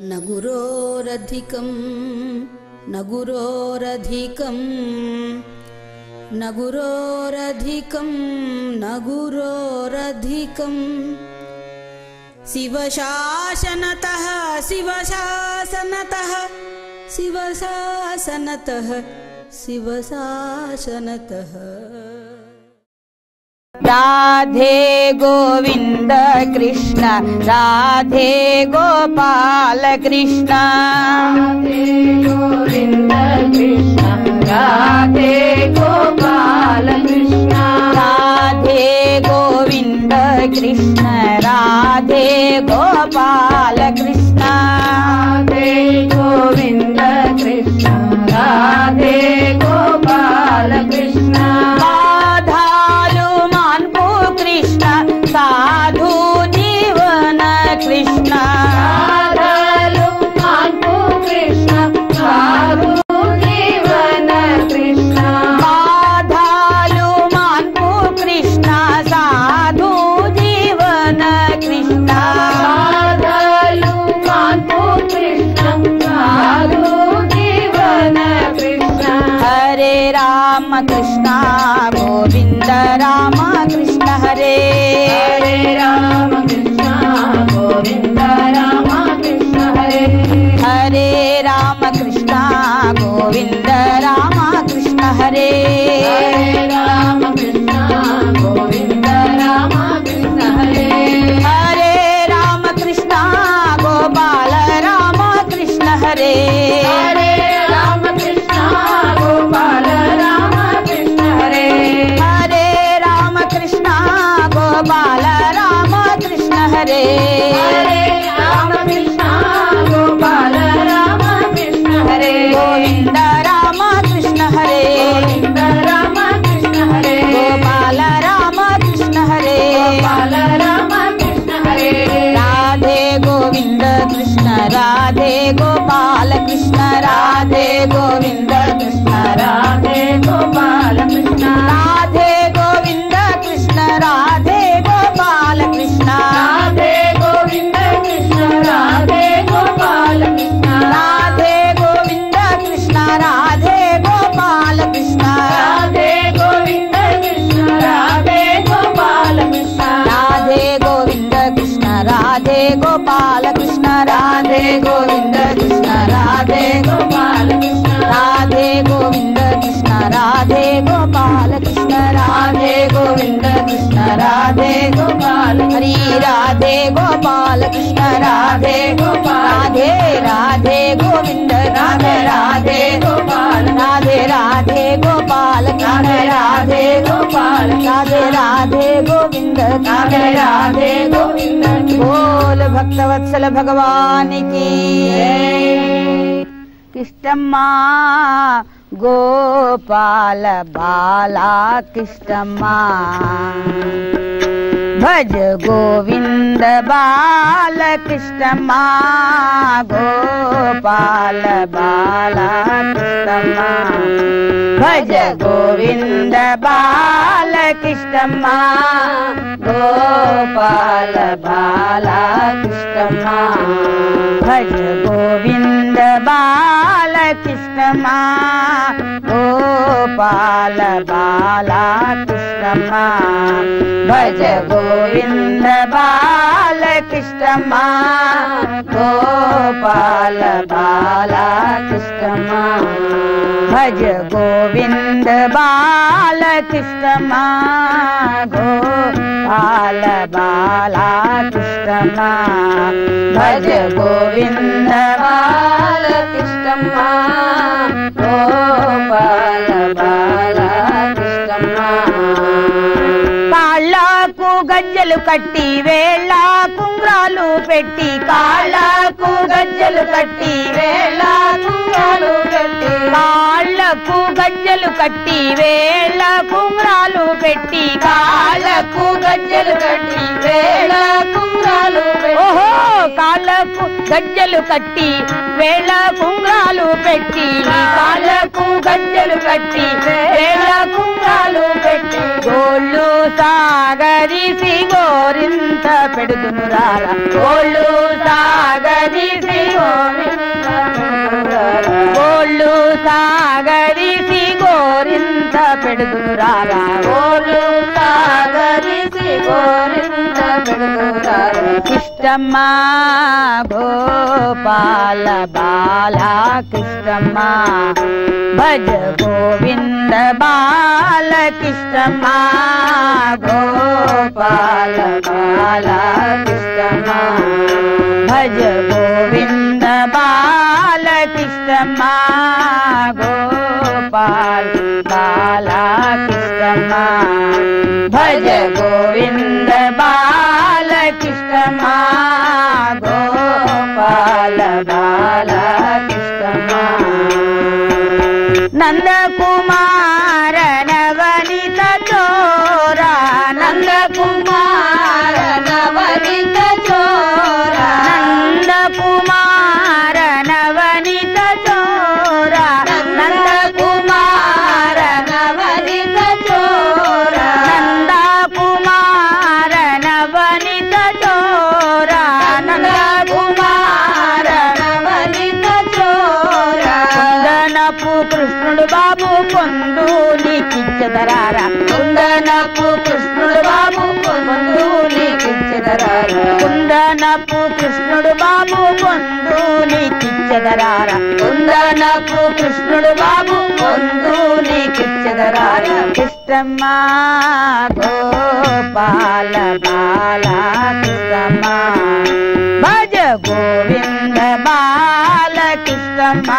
न गुरोरधिकं न गुरोरधिकं न गुरोरधिकं न गुरोरधिकं शिवशासनतः शिवशासनतः शिवशासनतः शिवशासनतः राधे गोविन्द कृष्ण राधे गोपाल कृष्ण। गोविन्द कृष्ण राधे गोपाल कृष्ण। राधे गोविन्द कृष्ण राधे गोपाल राम कृष्ण गोविन्द राम कृष्ण हरे हरे राम कृष्ण गोविन्द राम कृष्ण हरे हरे राम कृष्ण गोविन्द राम कृष्ण हरे గోవింద కృష్ణ రాధే గోపాల కృష్ణ రాధే राधे गोपाल कृष्ण राधे गोविंद कृष्ण राधे गोपाल राधे गोपाल हरे राधे गोपाल कृष्ण राधे गोपाल राधे राधे गोविंद राधे राधे गोपाल राधे राधे गोपाल राधे राधे गोपाल राधे राधे गोविंद राधे राधे गोविंद बोल भक्तवत्सल भगवान की कृष्णम्मा गोपालबालातिष्टमा भज गोविन्द बालकृष्णमा गोपाल बालकृष्णमा भज गोविन्द बालकृष्णमा गोपाल बालकृष्णमा भज गोविन्द बालकृष्णमा गोपाल बालकृष्णमा भज गो గోవింద బాలకృష్ణమా గోపాల బాలకృష్ణమా. భజ గోవింద బాలకృష్ణమా గోపాల బాలకృష్ణమా. భజ గోవింద బాలకృష్ణమా గోపాల బాలకృష్ణమా. గజ్జలు కట్టి వేళ కుంగ్రాలు పెట్టి కాళ్ళకు గజ్జలు కట్టి వేళ కుంగ్రాలు పెట్టి కాళ్ళకు గజ్జలు కట్టి వేళ కుంగ్రాలు పెట్టి కాళ్ళకు గజ్జలు కట్టి వేళ కుంగ్రాలు ఓహో కాళ్ళకు గజ్జలు కట్టి వేళ కుంగ్రాలు పెట్టి కాళ్ళకు గజ్జలు కట్టి వేళ కుంగ్రాలు పెట్టి. గోళ్ళు సాగదీసి గోరింత పెడుతును రారా గోళ్ళు సాగదీసి గోరింత పెడుదును రారా. గోళ్ళు సాగదీసి గోరింత పెడుతును రారా గోళ్ళు సాగదీసి గోరింత పెడుదును రారా కృష్ణమ్మ గోపాల బాల కృష్ణమ్మ భజ గోవింద బాల కృష్ణమ్మ గోపాల బాల కృష్ణమ్మ భజ గోవింద బాల కృష్ణమ్మ గోపాల బాల కృష్ణమ్మ భజ గోవింద బాల కృష్ణమ్మ గోపాల బాల కృష్ణమ్మ నందకుమార నవనిత చోరా నందకుమార నీకిచ్చదరారా కుందనపు కృష్ణుడు బాబు పొందు నీకిచ్చదరారా కృష్ణమ్మ గోపాల బాల కృష్ణమ్మ భజ గోవింద బాల కృష్ణమ్మ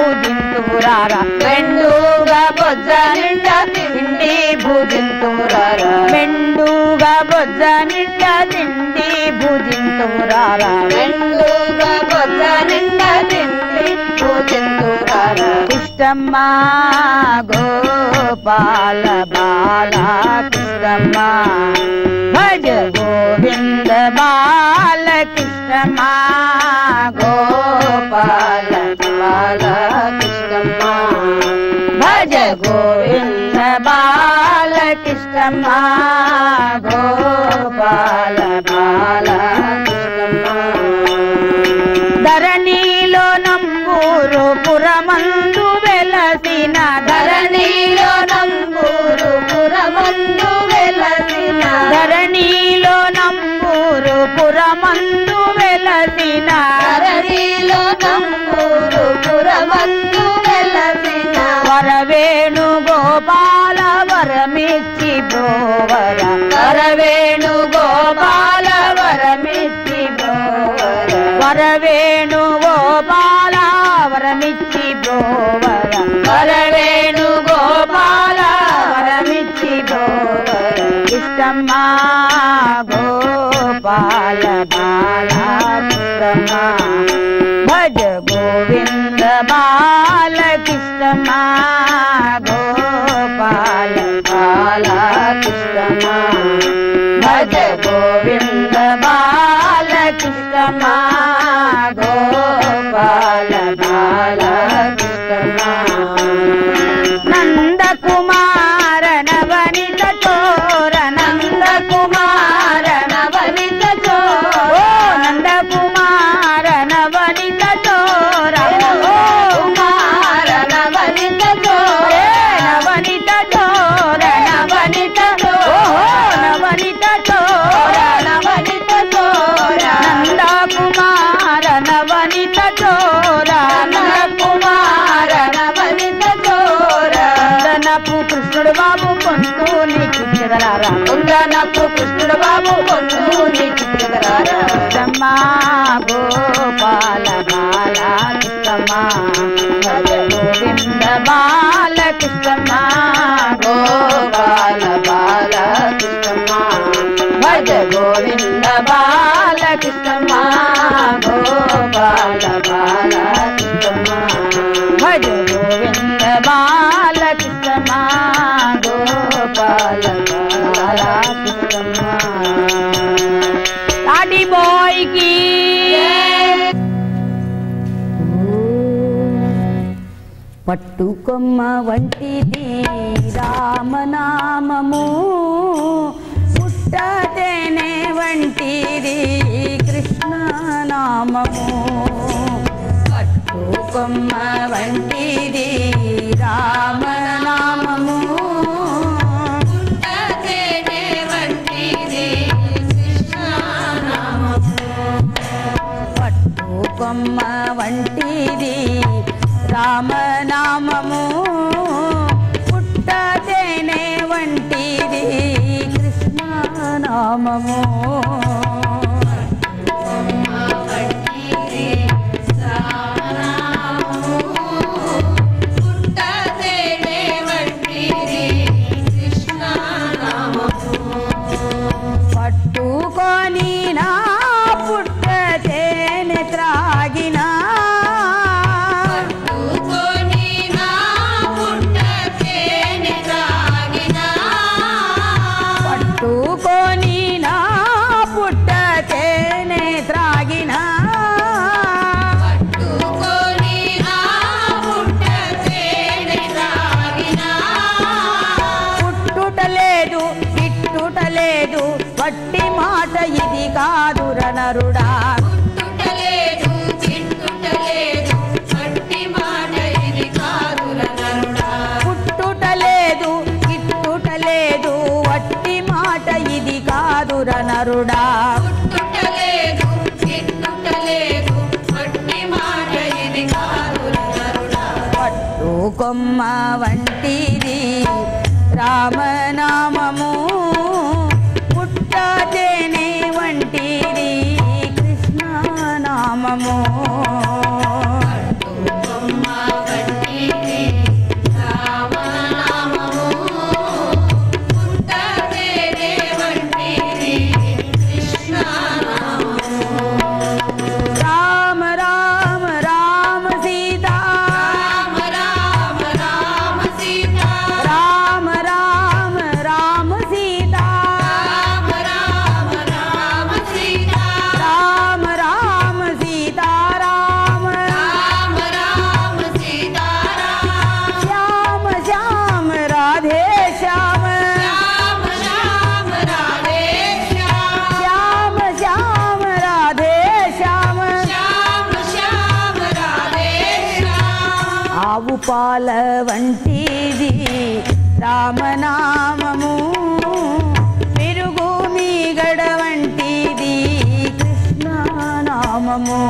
భుజింతురారా? మెండుగా బొజ్జ నిండా తిండి భుజింతురారా? మెండుగా బొజ్జ నిండా తిండి భుజింతురారా? మెండుగా బొజ్జ నిండా తిండి భుజింతురారా? కృష్ణమ్మ గోపాల బాల కృష్ణమ్మ భజ గోవింద బాల కృష్ణమ్మ గోపాల బాల కృష్ణమ్మ భజ గోవింద బాల కృష్ణమ్మ గోపాల బాల కృష్ణమ్మ ధరణిలో నంబూరు పురమందు పురమందు వెలసిన ధరణిలో నంబూరు పురమందు వెలసిన వరవేణు గోపాల వరమిచ్చి బ్రోవర వరవేణు గోపాల వరమిచ్చి బ్రోవర వరవేణు గోపాల వరమిచ్చి బ్రోవర వరవేణు గోపాల వరమిచ్చి బ్రోవర ఇష్టమ్మ గోపాల కృష్ణమ్మ చిన్నగలారా పుల్లనప్పు కృష్ణుడు బాబు పొందు నీ గోపాల గోవింద బాలకృష్ణమా గోవింద బాల పట్టుకొమ్మ వంటిది రామనామము. పుట్టదేనే వంటిది కృష్ణనామము. పట్టుకొమ్మ వంటిది రామనామము. పుట్టతేనే వంటిది కృష్ణనామము పట్టుకొమ్మ వంటిది రామనామము. పుట్టతేనే వంటిది కృష్ణ నామము కాదుర నరుడా. పట్టు కొమ్మ వంటిది. రామ పాల వంటిది రామనామము. పెరుగు మీగడ వంటిది కృష్ణనామము.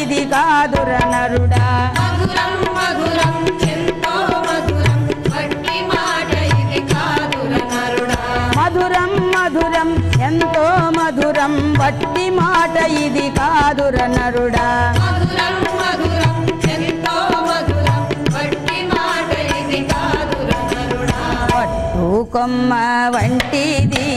ఇది కాదుర నరుడా. మధురం మధురం ఎంతో మధురం వట్టి మాట ఇది కాదుర నరుడా. మధురం మధురం ఎంతో మధురం వట్టి మాట ఇది కాదుర నరుడా. మధురం మధురం ఎంతో మధురం వట్టి మాట ఇది కాదుర నరుడా. పట్టు కొమ్మ వంటిది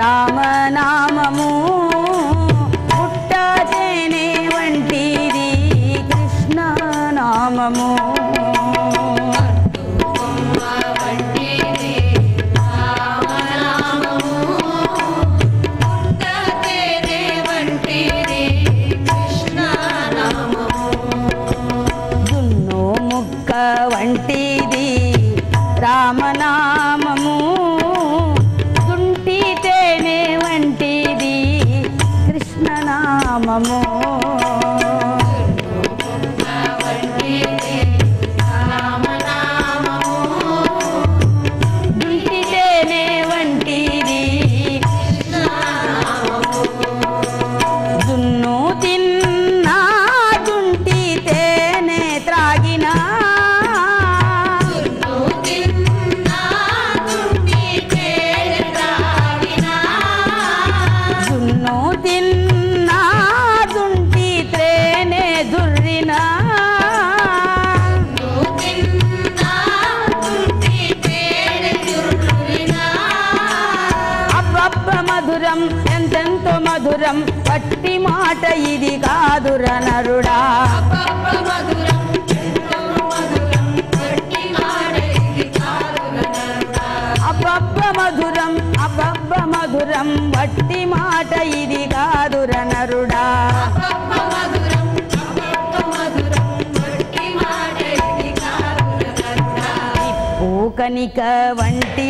రామనామము ఇది కాదుర నరుడా. అబ్బబ్బ మధురం అబ్బబ్బ మధురం వట్టి మాట ఇది కాదుర నరుడా. పూకనిక వంటి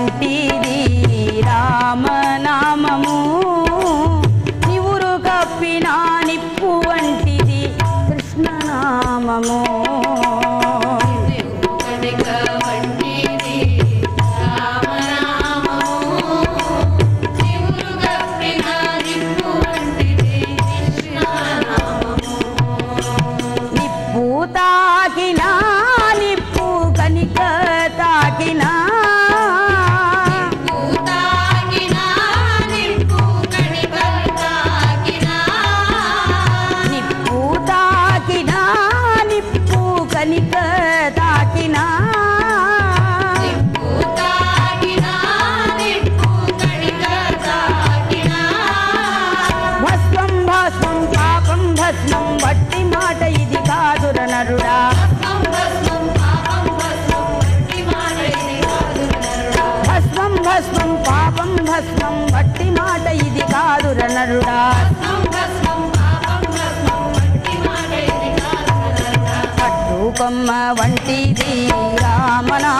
భస్మం భక్తి మాట ఇది కాదు రణరుడా పట్టుకొమ్మ వంటిది రామనా.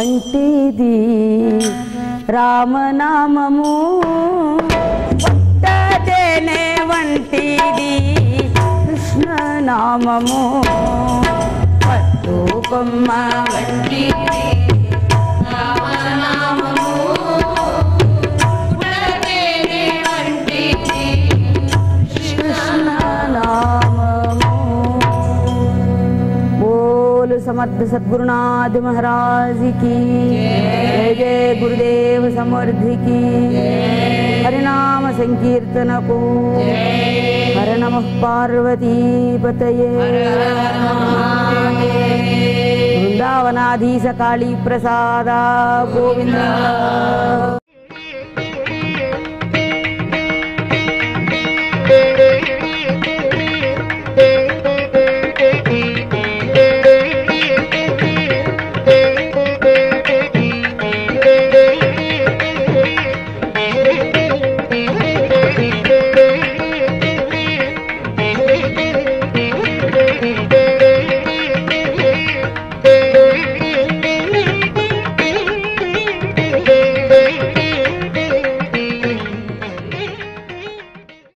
వంటిది రామనామము. వంటదేనే వంటిది కృష్ణనామము. పట్టు కొమ్మ వంటిది समर्थ सद्गुरुनाथ महाराज की। जय जय गुरुदेव समर्थ की हरिनाम संकीर्तन को हर नमः पार्वती पतये। वृंदावनाधीश काली प्रसादा गोविंदा